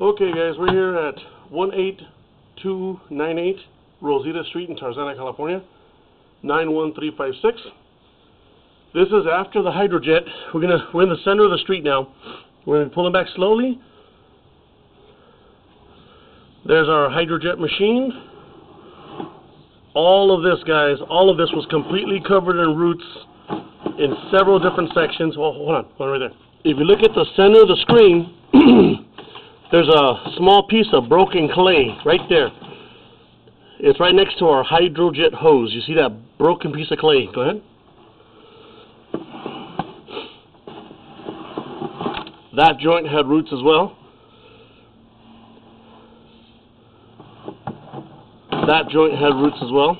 Okay, guys, we're here at 18298 Rosita Street in Tarzana, California, 91356. This is after the hydrojet. We're gonna we're in the center of the street now. We're gonna be pulling back slowly. There's our hydrojet machine. All of this, guys, all of this was completely covered in roots in several different sections. Well, hold on, hold on right there. If you look at the center of the screen, there's a small piece of broken clay right there. It's right next to our hydrojet hose. You see that broken piece of clay? Go ahead. That joint had roots as well. That joint had roots as well.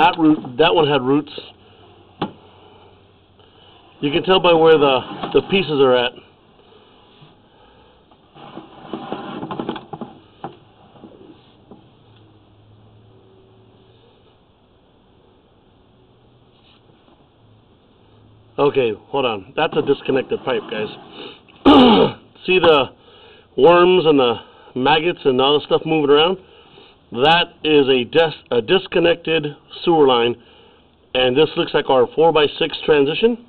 That root, that one had roots. You can tell by where the, the pieces are at. Okay, hold on. That's a disconnected pipe, guys. See the worms and the maggots and all the stuff moving around? That is a, dis a disconnected sewer line, and this looks like our 4x6 transition.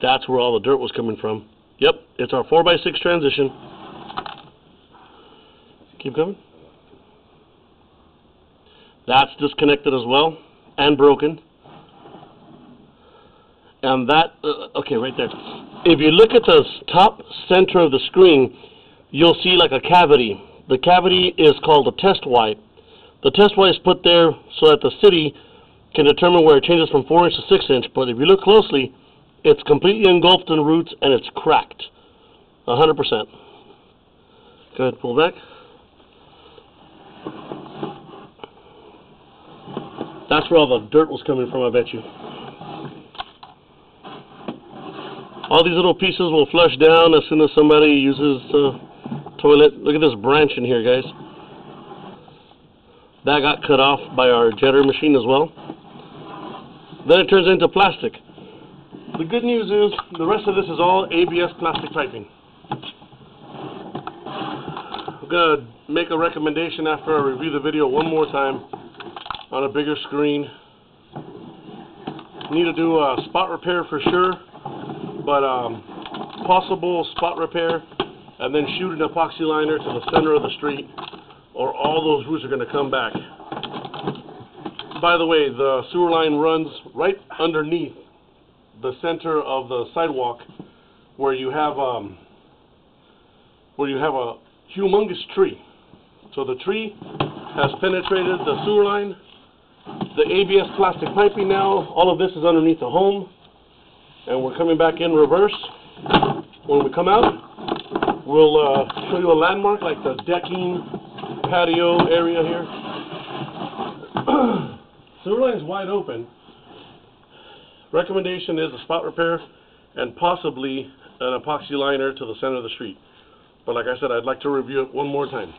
That's where all the dirt was coming from. Yep, it's our 4x6 transition. Keep going. That's disconnected as well, and broken. And that, uh, okay, right there. If you look at the top center of the screen, you'll see like a cavity. The cavity is called a test Y. The test Y is put there so that the city can determine where it changes from 4 inch to 6 inch, but if you look closely, it's completely engulfed in roots and it's cracked. 100%. Go ahead, pull back. That's where all the dirt was coming from, I bet you. All these little pieces will flush down as soon as somebody uses the toilet. Look at this branch in here, guys. That got cut off by our jetter machine as well. Then it turns into plastic. The good news is the rest of this is all ABS plastic piping. I'm going to make a recommendation after I review the video one more time on a bigger screen. Need to do a spot repair for sure but um, possible spot repair and then shoot an epoxy liner to the center of the street or all those roots are going to come back. By the way, the sewer line runs right underneath the center of the sidewalk where you have um, where you have a humongous tree. So the tree has penetrated the sewer line. The ABS plastic piping now, all of this is underneath the home and we're coming back in reverse. When we come out, we'll uh, show you a landmark like the decking patio area here. Sewer line is wide open. Recommendation is a spot repair and possibly an epoxy liner to the center of the street. But like I said, I'd like to review it one more time.